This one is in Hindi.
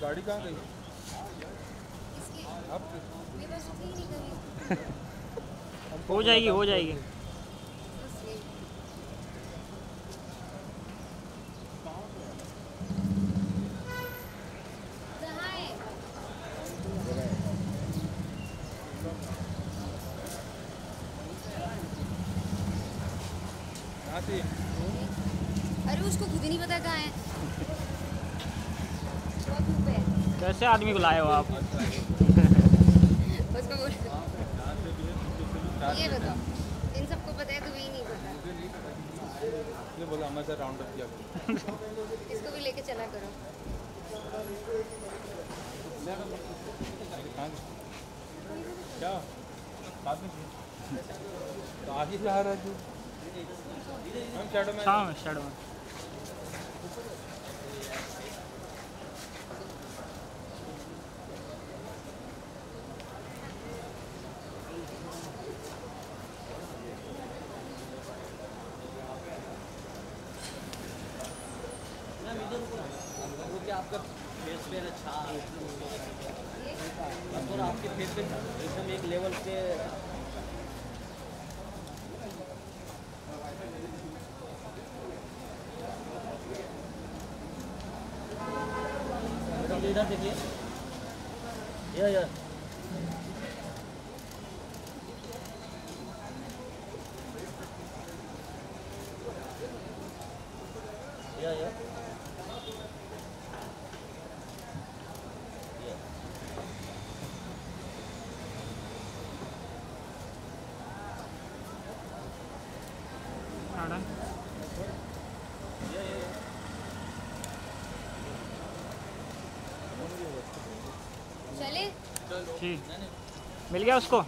गाड़ी कहाँ गई? ही नहीं कभी हो जाएगी हो जाएगी। है अरे उसको खुद ही नहीं पता कहाँ है। कैसे आदमी बुलाए हो आप? ये बताओ इन सबको पता है तुम्हें ही नहीं पता। बोला हमारे साथ राउंड अप किया इसको भी लेके चला करो? क्या? बाद में तो आगे आ रहा है तू। हम शैडो में हाँ। शेड में आपका फेस पे अच्छा थोड़ा आपके फेस पे एकदम एक लेवल पे इधर देखिए ये ये ये ये हाँ, done। चले। ठीक। मिल गया उसको?